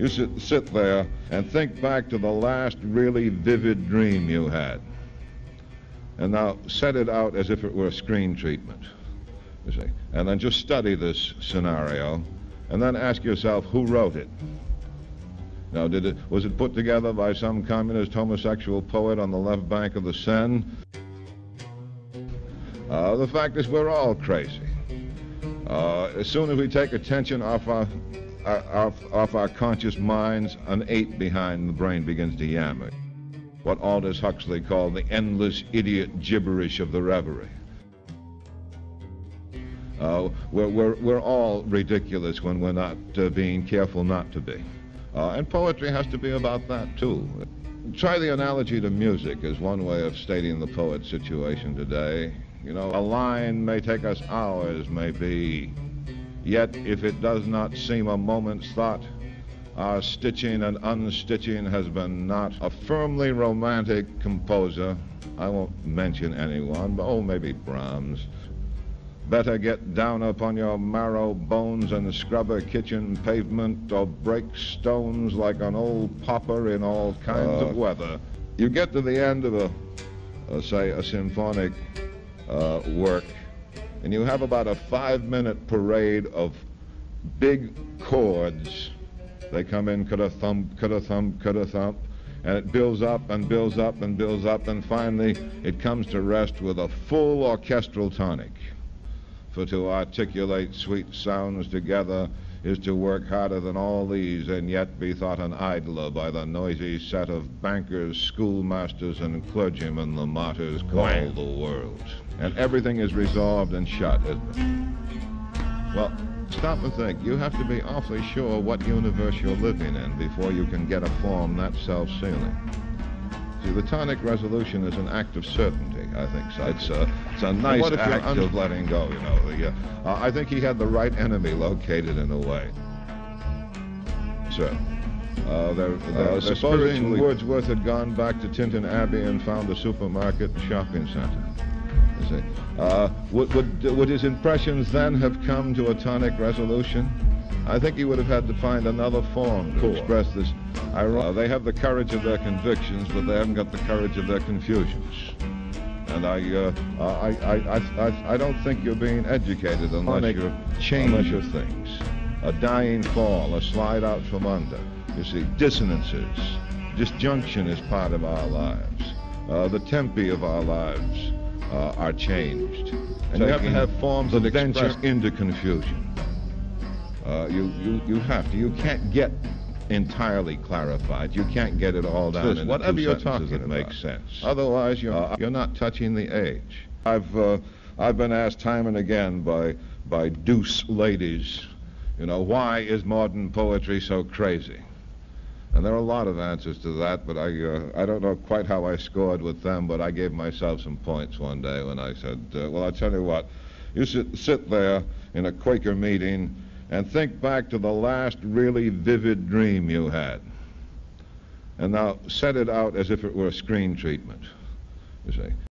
You sit, sit there and think back to the last really vivid dream you had. And now set it out as if it were a screen treatment. You see. And then just study this scenario and then ask yourself who wrote it. Now, did it, was it put together by some communist homosexual poet on the left bank of the Seine? Uh, the fact is, we're all crazy. Uh, as soon as we take attention off our, off, off our conscious minds, an ape behind the brain begins to yammer. What Aldous Huxley called the endless idiot gibberish of the reverie. Uh, we're, we're, we're all ridiculous when we're not uh, being careful not to be. Uh, and poetry has to be about that, too. Try the analogy to music as one way of stating the poet's situation today. You know, a line may take us hours, maybe, yet if it does not seem a moment's thought, our stitching and unstitching has been not a firmly romantic composer. I won't mention anyone, but oh, maybe Brahms. Better get down upon your marrow bones and scrub a kitchen pavement or break stones like an old pauper in all kinds uh, of weather. You get to the end of a, a say, a symphonic uh, work, and you have about a five-minute parade of big chords. They come in, cut a thump, cut a thump, cut a thump, and it builds up and builds up and builds up, and finally it comes to rest with a full orchestral tonic. For to articulate sweet sounds together is to work harder than all these and yet be thought an idler by the noisy set of bankers, schoolmasters, and clergymen the martyrs call the world. And everything is resolved and shut, isn't it? Well, stop and think. You have to be awfully sure what universe you're living in before you can get a form that self-sealing. See, the tonic resolution is an act of certainty, I think. So it's a, it's a nice act of letting go, you know. The, uh, uh, I think he had the right enemy located in a way. Sir. Uh, they're, they're, uh, supposing Wordsworth had gone back to Tintern Abbey and found a supermarket and shopping center. You see. Uh, would, would, would his impressions then have come to a tonic resolution? I think he would have had to find another form to cool. express this. Uh, they have the courage of their convictions, but they haven't got the courage of their confusions. And I, uh, I, I, I, I, don't think you're being educated unless you're changing things. A dying fall, a slide out from under. You see, dissonances, disjunction is part of our lives. Uh, the tempi of our lives uh, are changed. And so you have to have forms of venture into confusion. Uh, you, you, you have to. You can't get entirely clarified. You can't get it all down in whatever you're talking that makes sense. Otherwise, you're, uh, you're not touching the age. I've, uh, I've been asked time and again by, by deuce ladies, you know, why is modern poetry so crazy? And there are a lot of answers to that, but I, uh, I don't know quite how I scored with them, but I gave myself some points one day when I said, uh, well, I'll tell you what, you sit, sit there in a Quaker meeting and think back to the last really vivid dream you had. And now set it out as if it were a screen treatment, you see.